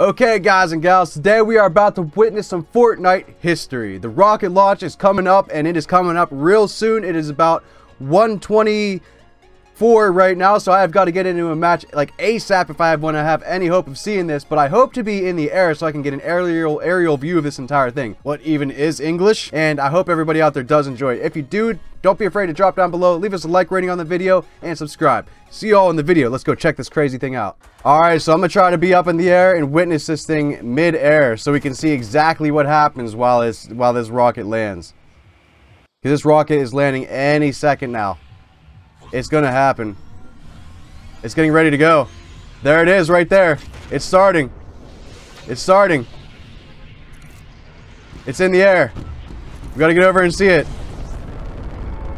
Okay, guys and gals, today we are about to witness some Fortnite history. The rocket launch is coming up, and it is coming up real soon. It is about 124 right now, so I have got to get into a match like ASAP if I want to have any hope of seeing this, but I hope to be in the air so I can get an aerial aerial view of this entire thing. What even is English? And I hope everybody out there does enjoy it. If you do, don't be afraid to drop down below, leave us a like rating on the video, and subscribe. See you all in the video. Let's go check this crazy thing out. Alright, so I'm going to try to be up in the air and witness this thing mid-air so we can see exactly what happens while, it's, while this rocket lands. Because this rocket is landing any second now. It's to happen. It's getting ready to go. There it is right there. It's starting. It's starting. It's in the air. We got to get over and see it.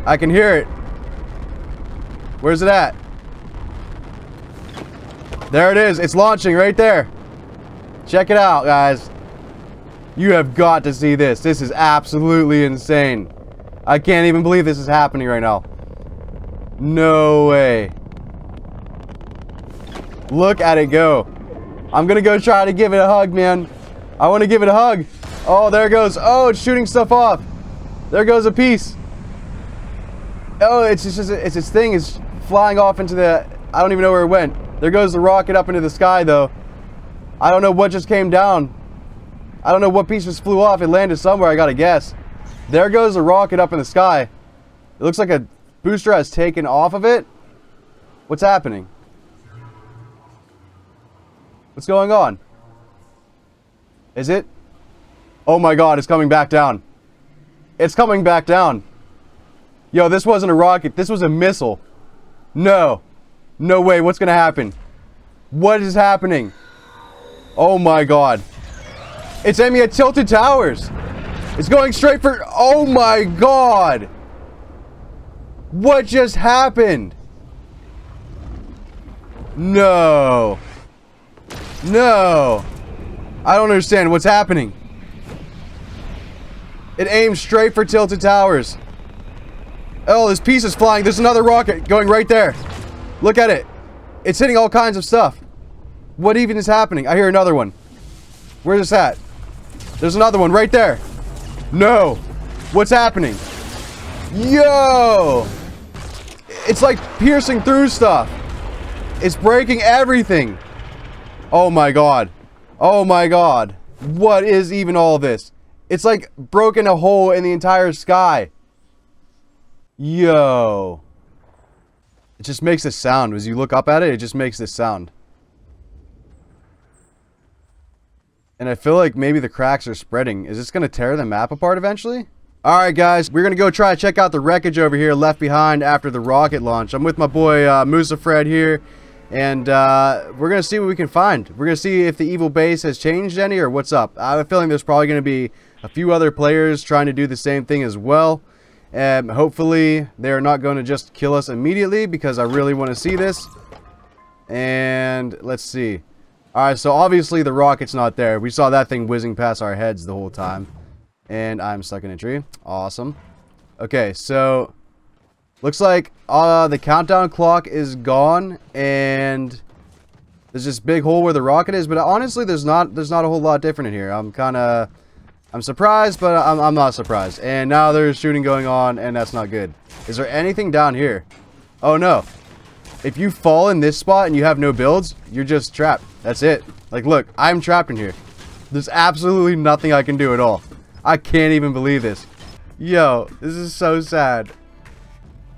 I can hear it. Where's it at? There it is. It's launching right there. Check it out, guys. You have got to see this. This is absolutely insane. I can't even believe this is happening right now. No way. Look at it go. I'm to go try to give it a hug, man. I want to give it a hug. Oh, there it goes. Oh, it's shooting stuff off. There goes a piece. Oh, it's just it's its thing is flying off into the. I don't even know where it went. There goes the rocket up into the sky, though. I don't know what just came down. I don't know what piece just flew off. It landed somewhere. I gotta guess. There goes the rocket up in the sky. It looks like a booster has taken off of it. What's happening? What's going on? Is it? Oh my god, it's coming back down. It's coming back down. Yo, this wasn't a rocket. This was a missile. No. No way. What's going to happen? What is happening? Oh my god. It's aiming at Tilted Towers. It's going straight for... Oh my god. What just happened? No. No. I don't understand what's happening. It aimed straight for Tilted Towers. Oh, this piece is flying. There's another rocket going right there. Look at it. It's hitting all kinds of stuff. What even is happening? I hear another one. Where's this at? There's another one right there. No. What's happening? Yo! It's like piercing through stuff. It's breaking everything. Oh my god. Oh my god. What is even all this? It's like broken a hole in the entire sky. Yo. It just makes this sound. As you look up at it, it just makes this sound. And I feel like maybe the cracks are spreading. Is this going to tear the map apart eventually? Alright guys, we're to go try to check out the wreckage over here left behind after the rocket launch. I'm with my boy uh, Musa Fred here. And uh, we're to see what we can find. We're to see if the evil base has changed any or what's up. I have a feeling there's probably to be a few other players trying to do the same thing as well. And hopefully they're not to just kill us immediately because I really want to see this. And let's see. Alright, so obviously the rocket's not there. We saw that thing whizzing past our heads the whole time. And I'm stuck in a tree. Awesome. Okay, so looks like uh, the countdown clock is gone and there's this big hole where the rocket is, but honestly there's not there's not a whole lot different in here. I'm kind of I'm surprised, but I'm, I'm not surprised. And now there's shooting going on, and that's not good. Is there anything down here? Oh, no. If you fall in this spot and you have no builds, you're just trapped. That's it. Like, look, I'm trapped in here. There's absolutely nothing I can do at all. I can't even believe this. Yo, this is so sad.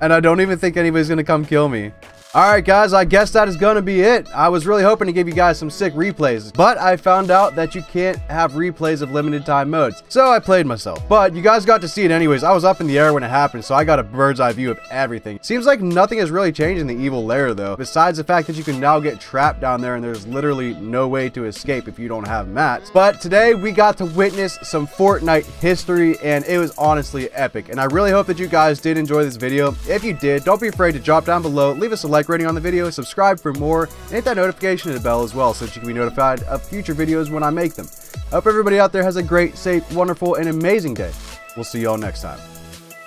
And I don't even think anybody's to come kill me. Alright guys, I guess that is going to be it. I was really hoping to give you guys some sick replays, but I found out that you can't have replays of limited time modes. So I played myself. But you guys got to see it anyways. I was up in the air when it happened, so I got a bird's eye view of everything. Seems like nothing has really changed in the evil lair though, besides the fact that you can now get trapped down there and there's literally no way to escape if you don't have mats. But today we got to witness some Fortnite history and it was honestly epic. And I really hope that you guys did enjoy this video. If you did, don't be afraid to drop down below, leave us a like like rating on the video, subscribe for more, and hit that notification bell as well so that you can be notified of future videos when I make them. I hope everybody out there has a great, safe, wonderful, and amazing day. We'll see y'all next time.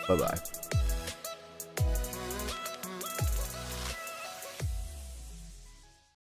Bye-bye.